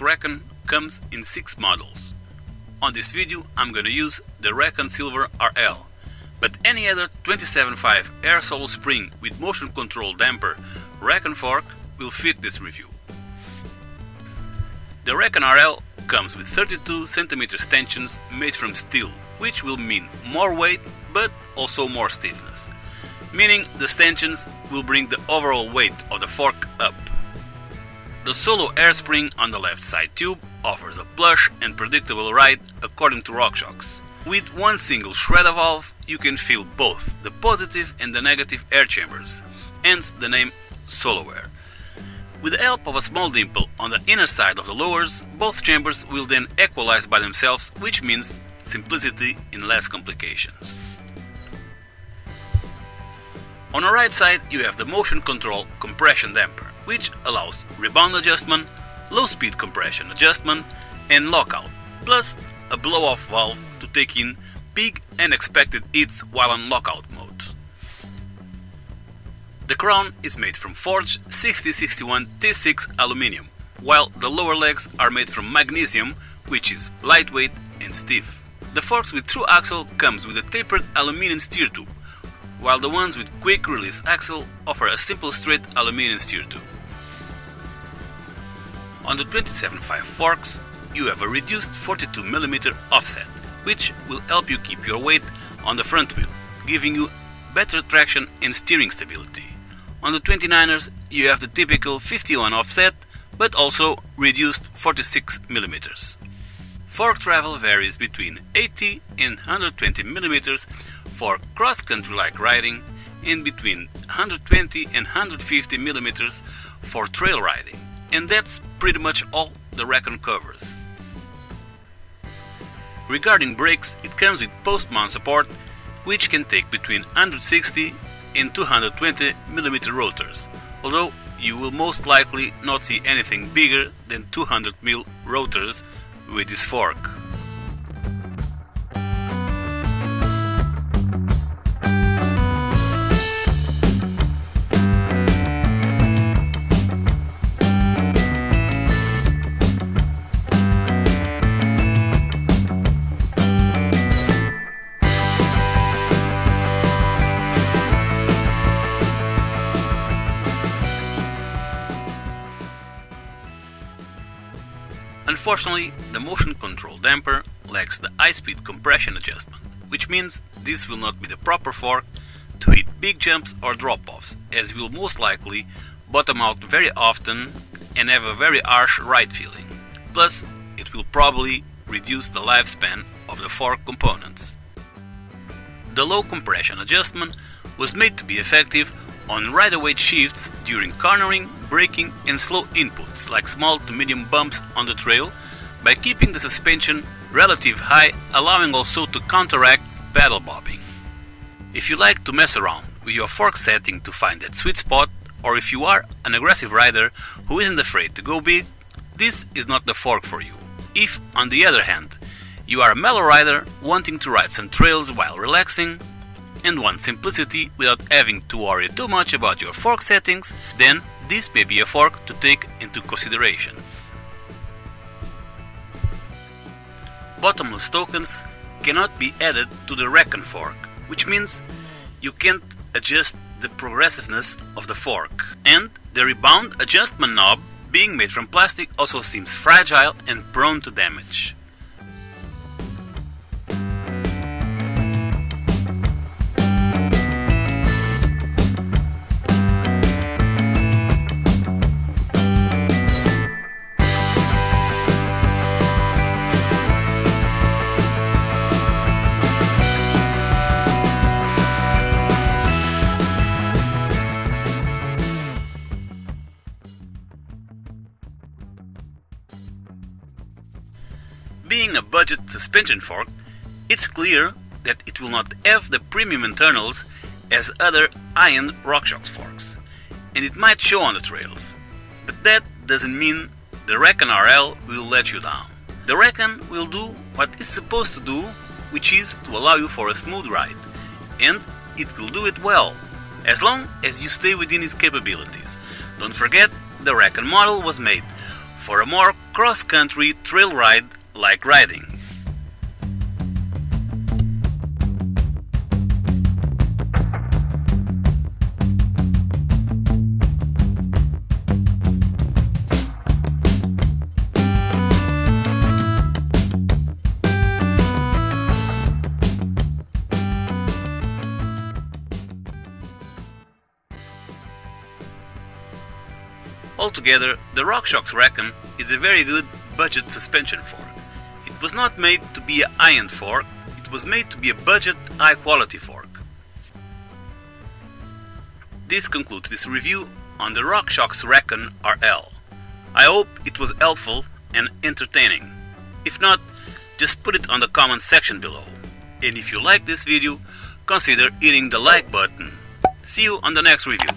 Recon comes in 6 models. On this video I'm gonna use the Recon Silver RL, but any other 27.5 air solo spring with motion control damper Recon fork will fit this review. The Recon RL comes with 32 cm stanchions made from steel, which will mean more weight but also more stiffness, meaning the stanchions will bring the overall weight of the fork up. The solo air spring on the left side tube offers a plush and predictable ride according to RockShox. With one single Schrader valve you can feel both the positive and the negative air chambers, hence the name Solo Air. With the help of a small dimple on the inner side of the lowers, both chambers will then equalize by themselves, which means simplicity in less complications. On the right side you have the motion control compression damper which allows rebound adjustment, low speed compression adjustment and lockout, plus a blow-off valve to take in big unexpected hits while on lockout mode. The crown is made from forged 6061 T6 aluminium, while the lower legs are made from magnesium, which is lightweight and stiff. The forks with through axle comes with a tapered aluminium steer tube, while the ones with quick release axle offer a simple straight aluminium steer tube. On the 27.5 forks, you have a reduced 42mm offset, which will help you keep your weight on the front wheel, giving you better traction and steering stability. On the 29ers, you have the typical 51 offset, but also reduced 46mm. Fork travel varies between 80 and 120 mm for cross-country like riding and between 120 and 150 mm for trail riding and that's pretty much all the Recon covers. Regarding brakes, it comes with post-mount support, which can take between 160 and 220 mm rotors, although you will most likely not see anything bigger than 200 mm rotors with this fork. Unfortunately, the motion control damper lacks the high-speed compression adjustment, which means this will not be the proper fork to hit big jumps or drop-offs, as you will most likely bottom out very often and have a very harsh ride feeling. Plus, it will probably reduce the lifespan of the fork components. The low compression adjustment was made to be effective on weight shifts during cornering, braking and slow inputs like small to medium bumps on the trail by keeping the suspension relative high allowing also to counteract pedal bobbing. If you like to mess around with your fork setting to find that sweet spot or if you are an aggressive rider who isn't afraid to go big, this is not the fork for you. If, on the other hand, you are a mellow rider wanting to ride some trails while relaxing, and want simplicity without having to worry too much about your fork settings, then this may be a fork to take into consideration. Bottomless tokens cannot be added to the Recon fork, which means you can't adjust the progressiveness of the fork. And the rebound adjustment knob, being made from plastic, also seems fragile and prone to damage. A budget suspension fork, it's clear that it will not have the premium internals as other high-end RockShox forks, and it might show on the trails. But that doesn't mean the Recon RL will let you down. The Recon will do what it's supposed to do, which is to allow you for a smooth ride, and it will do it well, as long as you stay within its capabilities. Don't forget, the Recon model was made for a more cross-country trail ride like riding. Altogether, the RockShox Recon is a very good budget suspension fork. It was not made to be a high-end fork, it was made to be a budget, high-quality fork. This concludes this review on the RockShox Recon RL. I hope it was helpful and entertaining. If not, just put it on the comment section below. And if you like this video, consider hitting the like button. See you on the next review.